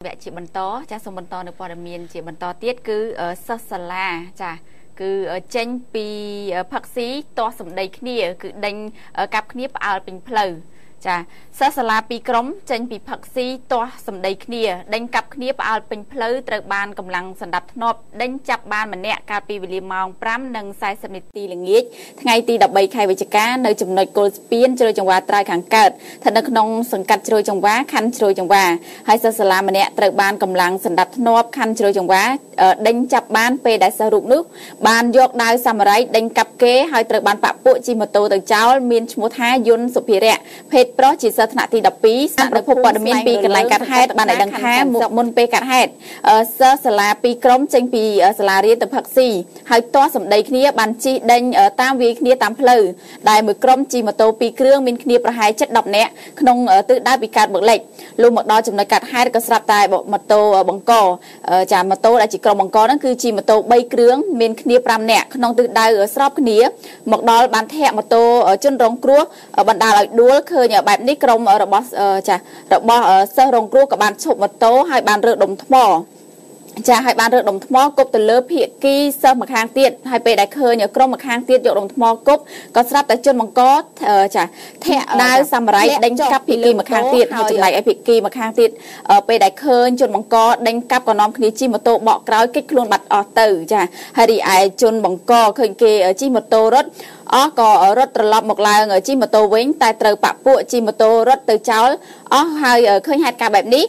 វគ្គជាបន្តចាសូមបន្តនៅព័ត៌មានជាបន្តទៀតគឺសិស្សសាលាចាគឺចេញពីផឹកស៊ីទាស់សម្ដីគ្នា គឺដេញកាប់គ្នាផ្អើលពេញផ្លូវ ចាសិស្សសាលាពីរក្រុមចេញពីផឹកស៊ីទាស់សម្ដីគ្នាដេញកាប់គ្នាផ្អើលពេញផ្លូវត្រូវបានកម្លាំងសម្ដាប់ធ្នាប់ដេញចាប់បានម្នាក់កាលពីវេលាម៉ោង5:40នាទីល្ងាចថ្ងៃទី13ខែវិច្ឆិកានៅចំណុចគល់ស្ពានជ្រោយចង្វាត្រើយខាងកើតស្ថិតនៅក្នុងសង្កាត់ជ្រោយចង្វាខណ្ឌជ្រោយចង្វាហើយសិស្សសាលាម្នាក់ត្រូវបានកម្លាំងសម្ដាប់ធ្នាប់ខណ្ឌជ្រោយចង្វាដេញចាប់បានពេលដែលសិស្សរូបនោះបានយកដាវសាមរៃដេញកាប់គេហើយត្រូវបានបាក់ពួកជិះម៉ូតូទៅចោលមានឈ្មោះថាយុនសុភិរៈភេទ ប្រុសជាសិស្សថ្នាក់ទី12ស្នាក់នៅភពព័ត៌មានពីកន្លែងកាត់ហេតុបានឲ្យដឹងថាមុនពេលកាត់ហេតុសិស្សសាលាពីរក្រុមចេញពីសាលារៀនទៅផឹកស៊ីហើយទាស់សម្ដីគ្នាបានជិះដេញតាមវាយគ្នាតាមផ្លូវដែលមួយក្រុមជិះម៉ូតូពីរគ្រឿងមានគ្នាប្រហែល7-10នាក់ក្នុងទិសដៅពីកើតមកលិចលុះមកដល់ចំណុចកាត់ហេតុក៏ស្រាប់តែម៉ូតូបង្កចាម៉ូតូដែលជាក្រុមបង្កហ្នឹងគឺជិះម៉ូតូ3គ្រឿងមានគ្នា5នាក់ក្នុងទិសដៅស្របគ្នាមកដល់បានធាក់ម៉ូតូជនរងគ្រោះបណ្ដាលឲ្យដួលឃើញបែបនេះក្រុមរបស់ចារបស់សិស្សរងគ្រោះក៏បានឈប់ម៉ូតូហើយបានរើដុំថ្ម ចាហើយបានរើដុំថ្មគប់ទៅលើភៀកគីសិស្សម្ខាងទៀតហើយពេលដែលឃើញក្រុមម្ខាងទៀតយកដុំថ្មគប់ក៏ស្រាប់តែជន់បង្កចាធាក់ដាវសាមរៃដេញកាប់ភៀកគីម្ខាងទៀតហើយចំណែកឯភៀកគីម្ខាងទៀតពេលដែលឃើញជន់បង្កដេញកាប់ក៏នាំគ្នាជិះម៉ូតូបកក្រោយគេចខ្លួនបាត់អស់ទៅចាហើយរីឯជន់បង្កឃើញគេជិះម៉ូតូរត់អស់ក៏រត់ត្រឡប់មកឡើងជិះម៉ូតូវិញតែត្រូវបាក់ពួកជិះម៉ូតូរត់ទៅចោល អស់ហើយឃើញហេតុការណ៍បែបនេះ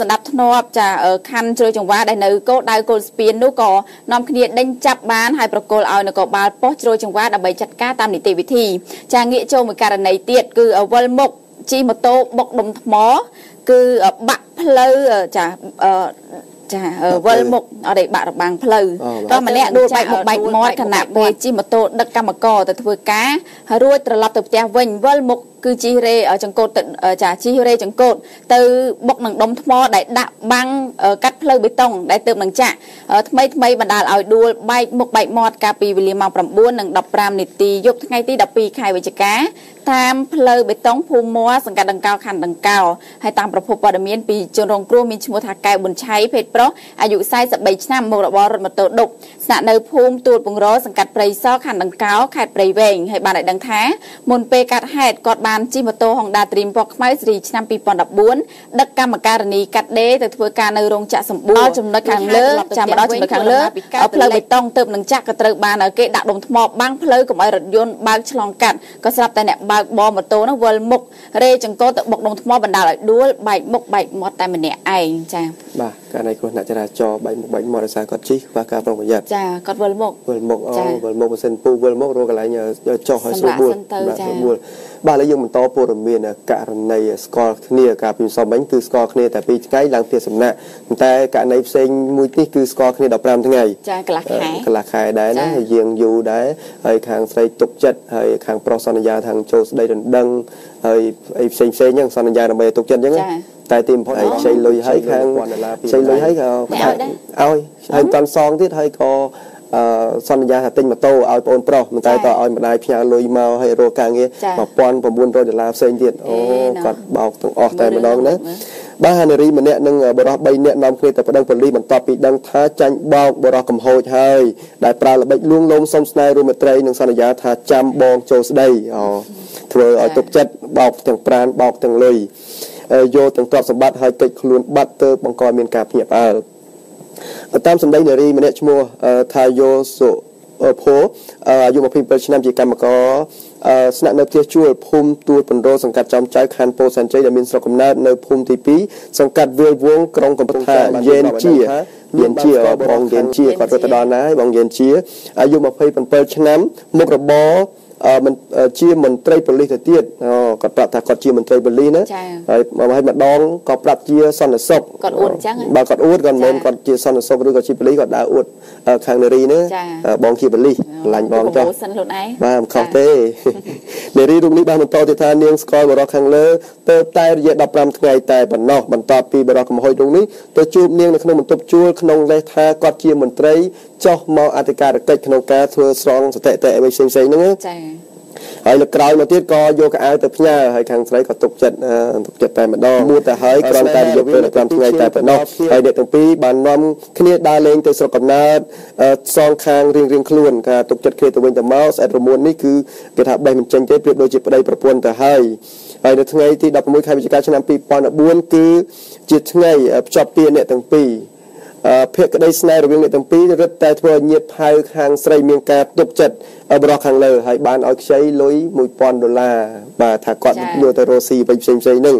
សម្ដាប់ធ្នាប់ចាខណ្ឌជ្រោយចង្វាដែលនៅគោលដៅគោលស្ពាននោះក៏នាំគ្នាដេញចាប់បានហើយប្រគល់ឲ្យនគរបាលប៉ុស្តិ៍ជ្រោយចង្វាដើម្បីចាត់ការតាមនីតិវិធី ចាងាកចូលមួយករណីទៀតគឺវិលមុខជិះម៉ូតូបុកដុំថ្ម គឺបាក់ផ្លូវចាចាវិលមុខអត់ឲ្យបាក់របាំងផ្លូវក៏ម្នាក់ដួលបែកមុខបែកមាត់ខណៈពេលជិះម៉ូតូដឹកកម្មករទៅធ្វើការហើយរួចត្រឡប់ទៅផ្ទះវិញវិលមុខ គឺជីរេចង្កូតចាជីរេចង្កូតទៅបុកនឹងដុំថ្មដែលដាក់បាំងកាត់ផ្លូវបេតុងដែលទើបនឹងចាក់ថ្មីថ្មីបណ្ដាលឲ្យដួលបែកមុខបែកមាត់កាលពីវេលាម៉ោង9:15នាទីយប់ថ្ងៃទី12ខែវិច្ឆិកាតាមផ្លូវបេតុងភូមិមួសង្កាត់ដង្កោខណ្ឌដង្កោហើយតាមប្រភពព័ត៌មានពីជនរងគ្រោះមានឈ្មោះថាកែវប៊ុនឆៃភេទប្រុសអាយុ43ឆ្នាំមុខរបររត់ម៉ូតូដុកស្នាក់នៅភូមិទួលពងរសង្កាត់ព្រៃសរខណ្ឌដង្កោខេត្តព្រៃវែងហើយបានឲ្យដឹងថាមុនពេលកាត់ហេតុគាត់បានជិះម៉ូតូ Honda Dream ពណ៌ខ្មៅស៊េរីឆ្នាំ2014ដឹកកម្មការនីកាត់ដេរទៅធ្វើការនៅរោងចក្រសម្បូរដល់ចំណុចខាងលើចាំមកដល់ចំណុចខាងលើផ្លូវបេតុងទៅនឹងចាក់ក៏ត្រូវបានគេដាក់ដុំថ្មបាំងផ្លូវកុំឲ្យរថយន្តបើកឆ្លងកាត់ក៏ស្រាប់តែអ្នកបើកបរម៉ូតូនោះវិលមុខរេចង្កូតទៅបុកដុំថ្មបណ្ដាលឲ្យដួលបែកមុខបែកមាត់តែម្នាក់ឯងចា៎បាទ ករណីគ្រោះថ្នាក់ចរាចរណ៍បែកមុខបែកមាត់ដោយសារគាត់ជិះខ្វះការប្រុងប្រយ័ត្នចាគាត់វិលមុខវិលមុខអូវិលមុខបើសិនពូវិលមុខរកកន្លែងចុះឲ្យស្រួលបួលបាទស្រួលបួលបាទឥឡូវយើងបន្តព័ត៌មានករណីស្គាល់គ្នាការពីសំមិញគឺស្គាល់គ្នាតែ2ថ្ងៃឡើងផ្ទះសំណាក់តែករណីផ្សេងមួយនេះគឺស្គាល់គ្នា15ថ្ងៃចាកន្លះខែកន្លះខែដែរណាយើងយូរដែរហើយខាងស្រីទុកចិត្តហើយខាងប្រុសសន្យាខាងចូលស្ដីដណ្ដឹងហើយអីផ្សេងផ្សេងហ្នឹងសន្យាដើម្បីទុកចិត្តអញ្ចឹង តែទីបំផុតឯងខ្ចីលុយឲ្យខាងខ្ចីលុយឲ្យក៏ឲ្យហើយតាន់សងទៀតហើយក៏អឺសន្យាថាទិញម៉ូតូឲ្យបងប្រុសមិនតែតឲ្យម្ដាយផ្ញើលុយមកឲ្យរកការងារ1900ដុល្លារផ្សេងទៀតអូគាត់បោកទាំងអស់តែម្ដងណាបាទហានារីម្នាក់និងបរិះ3នាក់នាំគ្នាទៅប្តឹងប៉ូលីសបន្ទាប់ពីដឹងថាចាញ់បោកបរិះកំហូចហើយដែលប្រើល្បិចលួងលោមសុំស្នេហ៍រួមមេត្រីនិងសន្យាថាចាំបងចូលស្ដីអូធ្វើឲ្យទុកចិត្តបោកទាំងប្រានបោកទាំងលុយ យកទាំងទ្រព្យសម្បត្តិឲ្យកិច្ចខ្លួនបាត់ទៅបង្កមានការភ្ញាក់ផ្អើលតាមសម្ដីនារីម្នាក់ឈ្មោះថាយោសុភោអាយុ27ឆ្នាំជាកម្មករស្នាក់នៅផ្ទះជួលភូមិទួលបណ្ដោសង្កាត់ចំចៅខណ្ឌពោធិ៍សែនជ័យដែលមានស្រុកកំណើតនៅភូមិទី2សង្កាត់វាលវងក្រុងកំពតថាយេនជាយេនជាបងយេនជាគាត់រត់ទៅដល់ណាហើយបងយេនជាអាយុ27ឆ្នាំមុខរបរ មិនជាមន្ត្រីប៉ូលីសទៅទៀតគាត់ប្រាប់ថាគាត់ជាមន្ត្រីប៉ូលីសណាហើយហើយម្ដងក៏ប្រាប់ជាសន្តិសុខគាត់អួតអញ្ចឹងបើគាត់អួតគាត់មិនមែនគាត់ជាសន្តិសុខឬក៏ជាប៉ូលីសគាត់ដើរអួតខាងនារីណាបងជាប៉ូលីសឡាញ់បងចុះសិនខ្លួនឯងបាទមិនខុសទេនារីរូបនេះបានបន្តទៀតថានាងស្គាល់បរិះខាងលើទៅតែរយៈ15ថ្ងៃតែប៉ុណ្ណោះបន្ទាប់ពីបរិះកំហុយរូបនេះទៅជួបនាងនៅក្នុងបន្ទប់ជួលក្នុងលេសថាគាត់ជាមន្ត្រីចុះមកអធិការកិច្ចក្នុងការធ្វើស្រង់សតិតិអីផ្សេងៗហ្នឹងចា ហើយលើក្រោយមកទៀតក៏យកកៅអៅទៅផ្ញើហើយខាងស្រីក៏ទុកចិត្តទុកចិត្តតែម្ដងមួយទៅហើយគ្រាន់តែរយៈពេល5ថ្ងៃតែប៉ុណ្ណោះហើយអ្នកទាំងពីរបាននាំគ្នាដើរលេងទៅស្រុកកំណើតសងខាងរៀងរៀងខ្លួនការទុកចិត្តគ្នាទៅវិញទៅមកស្អិតរមួននេះគឺគេថាបេះមិនចេញទេប្រៀបដូចជាប្តីប្រពន្ធទៅហើយហើយនៅថ្ងៃទី16ខែវិច្ឆិកាឆ្នាំ2014គឺជាថ្ងៃភ្ជាប់ពាក្យអ្នកទាំងពីរ ភក្តីស្នេហ៍រវាងអ្នកទាំងពីររឹតតែធ្វើឲ្យញាតិផៅខាងស្រីមានការទុកចិត្តបរិះខាងលើហើយបានឲ្យខ្ចីលុយ1000ដុល្លារបាទថាគាត់យកទៅរកស៊ីវិញផ្សេងផ្សេងហ្នឹង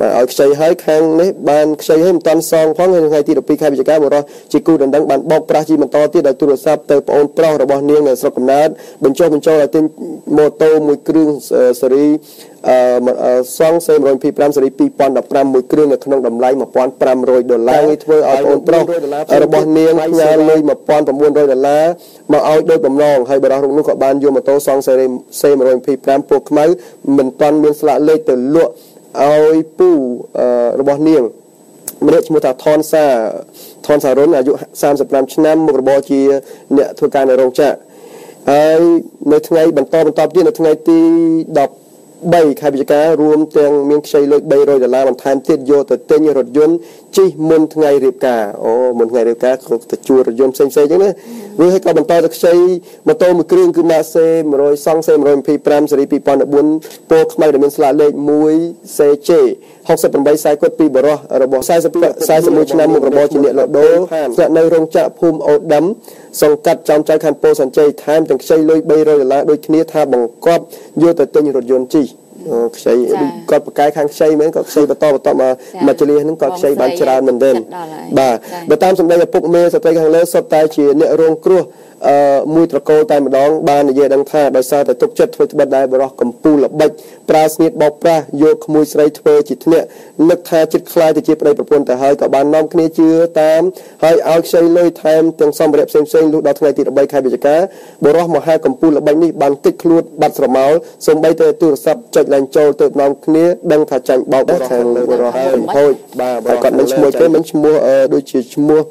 បាទឲ្យខ្ចីហើយខាងនេះបានខ្ចីហើយមិនតាន់សងផងហើយថ្ងៃទី12ខែវិច្ឆិកាបរិះជាគូដណ្ដឹងបានបោកប្រាស់ជីបន្តទៀតដោយទូរស័ព្ទទៅប្អូនប្រុសរបស់នាងនៅស្រុកកំណើតបញ្ចុះបញ្ចូលឲ្យទិញម៉ូតូមួយគ្រឿងស៊េរីអឺសងសេ125សេរី2015មួយគ្រឿងនៅក្នុងតម្លៃ1500ដុល្លារធ្វើឲ្យបងប្រុសរបស់នាងផ្ញើលុយ1900ដុល្លារមកឲ្យដោយបំណងហើយបរិះរូបនោះក៏បានយកម៉ូតូសងសេរីសេ125ពណ៌ខ្មៅមិនតាន់មានស្លាកលេខទៅលក់ ឲ្យពូរបស់នាងម្នាក់ឈ្មោះថាថនសាថនសារុនអាយុ35ឆ្នាំមុខរបរជាអ្នកធ្វើការនៅរោងចក្រហើយនៅថ្ងៃបន្តបន្តទៀតនៅថ្ងៃទី10 3ខែវិច្ឆិការួមទាំងមានខ្ចីលុយ300ដុល្លារបន្ថែមទៀតយកទៅទិញរថយន្ត ជិះមុនថ្ងៃរៀបការអូមុនថ្ងៃរៀបការក៏ទៅជួលរថយន្តផ្សេងផ្សេងអញ្ចឹងណាវាឲ្យក៏បន្តទៅខ្ចីម៉ូតូមួយគ្រឿងគឺ Mazda 100សង់ C125 ស៊េរី2014ពណ៌ខ្មៅដែលមានស្លាកលេខ 1CJ 68ខ្សែគាត់ពីបរោះរបស់40 41ឆ្នាំមុខរបរជាអ្នកលក់ដូរស្នាក់នៅរោងចក្រភូមិអូដាំសង្កាត់ចំចៅខណ្ឌពោធិ៍សញ្ជ័យថែមទាំងខ្ចីលុយ300ដុល្លារដូចគ្នាថាបង្កប់យកទៅទិញរថយន្តជិះ ខ្ចីគាត់ប្រកែកខាងខ្ចីមែនគាត់ខ្ចីបន្តបន្តមកមកចលៀសហ្នឹងគាត់ខ្ចីបានច្រើនមែនទែនបាទបើតាមសម្ដីឪពុកមេស្ត្រីខាងលើសុទ្ធតែជាអ្នករងគ្រោះអឺ មួយត្រកូលតែម្ដងបាននិយាយដឹងថាដោយសារតែទុកចិត្តធ្វើត្បិតដែរបរោះកម្ពូលល្បិចប្រើស្នៀតបោកប្រាស់យកក្មួយស្រីធ្វើជាធ្នាក់នឹកថាចិត្តខ្លាយទៅជាប្តីប្រពន្ធទៅហើយក៏បាននាំគ្នាជឿតាមហើយឲ្យខ្ចីលុយថែមទាំងសម្ភារៈផ្សេងផ្សេងលុះដល់ថ្ងៃទី13ខែវិច្ឆិកាបរោះមហាកម្ពូលល្បិចនេះបានតិចខ្លួនបាត់ស្រមោលសូម្បីតែទូរស័ព្ទចុចឡើងចូលទៅនាំគ្នាដឹងថាចាញ់បោកបរោះខាងបរោះហើយហូចបាទគាត់មិនឈ្មោះគេមិនឈ្មោះដូចជាឈ្មោះ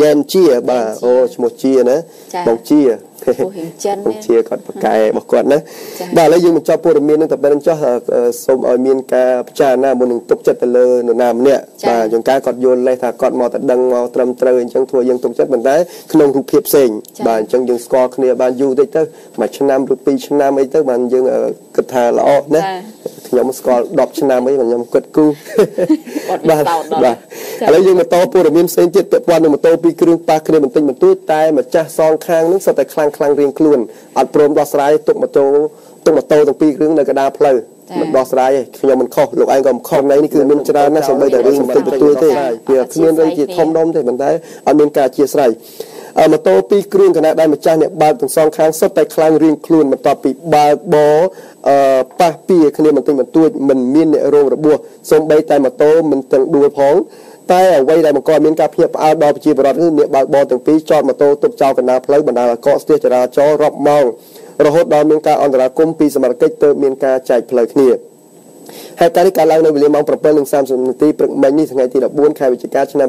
យែនជាបាទអូឈ្មោះជាណាបងជាពោះហៀងចិនបងជាគាត់ប្រកែរបស់គាត់ណាបាទឥឡូវយើងបញ្ចប់ព័ត៌មាននឹងតែប៉ុណ្្នឹងចុះសូមឲ្យមានការពិចារណាមុននឹងទុកចិត្តទៅលើនរណាម្នាក់បាទយើងការគាត់យល់លេសថាគាត់មកតែដឹងមកត្រឹមត្រូវអញ្ចឹងធ្វើយើងទុកចិត្តប៉ុន្តែក្នុងរូបភាពផ្សេងបាទអញ្ចឹងយើងស្គាល់គ្នាបានយូរតិចទៅមួយឆ្នាំឬពីរឆ្នាំអីទៅបានយើងគិតថាល្អណា ខ្ញុំស្គាល់10ឆ្នាំអីខ្ញុំគិតគូបាទបាទឥឡូវយើងបន្តព័ត៌មានផ្សេងទៀតពាក់ព័ន្ធនឹងម៉ូតូពីរគ្រឿងប៉ះគ្នាបន្តិចបន្តួចតែម្ចាស់សងខាងនឹងសុទ្ធតែខ្លាំងខ្លាំងរៀងខ្លួនអត់ព្រមដោះស្រាយទុកម៉ូតូទុកម៉ូតូទាំងពីរគ្រឿងនៅកណ្ដាលផ្លូវមិនដោះស្រាយទេខ្ញុំមិនខុសលោកឯងក៏មិនខុសនៃនេះគឺមានច្រើនណាស់សូម្បីតែរឿងបន្តិចបន្តួចទេវាគ្មានរឿងជាធំដុំទេប៉ុន្តែអត់មានការអធិស្ឋាន ម៉ូតូពីរគ្រឿងគណៈដែលម្ចាស់អ្នកបើកទាំងសងខាងសុទ្ធតែខ្លាំងរៀងខ្លួនបន្ទាប់ពីបើកបអឺប៉ះពៀគ្នាបន្តិចបន្តួចមិនមានអ្នករងរបួសសូម្បីតែម៉ូតូមិនទាំងដួលផងតែអ្វីដែលបង្កមានការភ្ញាក់ផ្អើលដល់ប្រជាពលរដ្ឋគឺអ្នកបើកបរទាំងពីរចតម៉ូតូទុកចោលកណ្ដាលផ្លូវបណ្ដាលឲ្យកកស្ទះចរាចរណ៍រាប់ម៉ោងរហូតដល់មានការអន្តរាគមន៍ពីសមត្ថកិច្ចទើបមានការចែកផ្លូវគ្នា ហេតុការណ៍នេះកើតឡើងនៅវេលាម៉ោង7:30នាទីព្រឹកមិញនេះថ្ងៃទី14ខែវិច្ឆិកាឆ្នាំ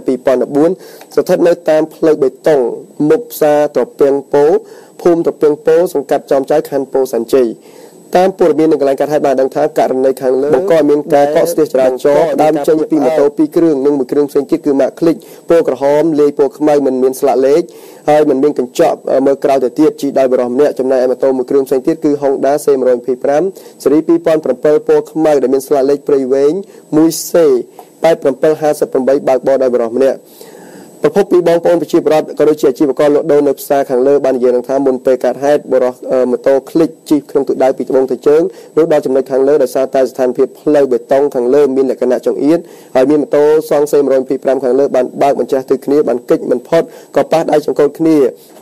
2014ស្ថិតនៅតាមផ្លូវបេតុងមុខផ្សារត្រពាំងពោភូមិត្រពាំងពោសង្កាត់ចំចៅខណ្ឌពោធិ៍សែនជ័យ តាមព័ត៌មាននៅកន្លែងកាត់ហេតុបានដឹងថាករណីខាងលើបង្កឲ្យមានការកកស្ទះចរាចរណ៍ដើមចេញពីម៉ូតូ2គ្រឿងនិងមួយគ្រឿងផ្សេងទៀតគឺម៉ាកឃ្លិចពណ៌ក្រហមលេខពណ៌ខ្មៅមិនមានស្លាកលេខហើយមិនមានកញ្ចក់មើលក្រៅទៅទៀតជីដោយបរិះម្នាក់ចំណែកឯម៉ូតូមួយគ្រឿងផ្សេងទៀតគឺ Honda C125 ស៊េរី2007ពណ៌ខ្មៅដែលមានស្លាកលេខព្រៃវែង 1C 8758បើកបរដោយបរិះម្នាក់ ប្រភពពីបងប្អូនប្រជាពលរដ្ឋក៏ដូចជាអាជីវករលក់ដូរនៅផ្សារខាងលើបាននិយាយនឹងថាមុនពេលកើតហេតុបរិះម៉ូតូคลิกជិះក្នុងទិសដៅពីត្បូងទៅជើងនោះដល់ចំណុចខាងលើដោយសារតែស្ថានភាពផ្លូវបេតុងខាងលើមានលក្ខណៈចង្អៀតហើយមានម៉ូតូសងសេ125ខាងលើបានបើកបញ្ចាស់ទៅគ្នាបានកិច្ចមិនផុតក៏ប៉ះដៃចង្កូតគ្នា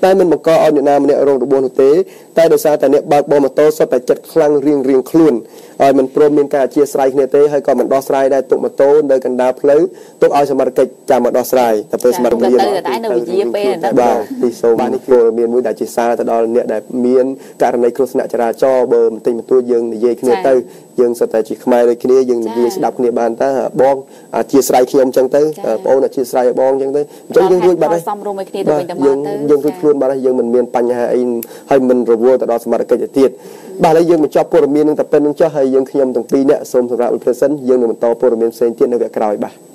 តែមិនបង្កឲ្យអ្នកណាម្នាក់រងរបួសនោះទេតែដោយសារតែអ្នកបើកបរម៉ូតូសុទ្ធតែចិត្តខ្លាំងរៀងរៀងខ្លួនហើយមិនព្រមមានការអធិស្ឋានគ្នាទេហើយក៏មិនដោះស្រាយដែរទុកម៉ូតូនៅកណ្ដាលផ្លូវទុកឲ្យសមត្ថកិច្ចចាំមកដោះស្រាយតែពេលសមត្ថ ថក៏ទៅតែនៅវិជាពេលហ្នឹងបាទទីសូមបាទនេះគឺមានមួយដែលជាសារទៅដល់អ្នកដែលមានករណីគ្រោះថ្នាក់ចរាចរណ៍បើបន្តិចបន្តួចយើងនិយាយគ្នាទៅយើងសិតតែជាខ្មែរដូចគ្នាយើងនិយាយស្ដាប់គ្នាបានតើបងអធិស្ឋានខ្ញុំអញ្ចឹងទៅបងអូនអធិស្ឋានឲ្យបងអញ្ចឹងទៅអញ្ចឹងយើងរួចបាត់ហើយសំរុំឲ្យគ្នាទៅវិញទៅមកទៅយើងរួចខ្លួនបាត់ហើយយើងមិនមានបញ្ហាអីហើយមិនរវល់ទៅដល់សមត្ថកិច្ចទៅទៀតបាទហើយយើងបញ្ចប់ព័ត៌មាននឹងតែប៉ុណ្្នឹងចុះហើយយើងខ្ញុំទាំងពីរនាក់សូមសម្រាប់វិទ្យាសិនយើងនឹងបន្តព័ត៌មានផ្សេងទៀតនៅវគ្គក្រោយបាទ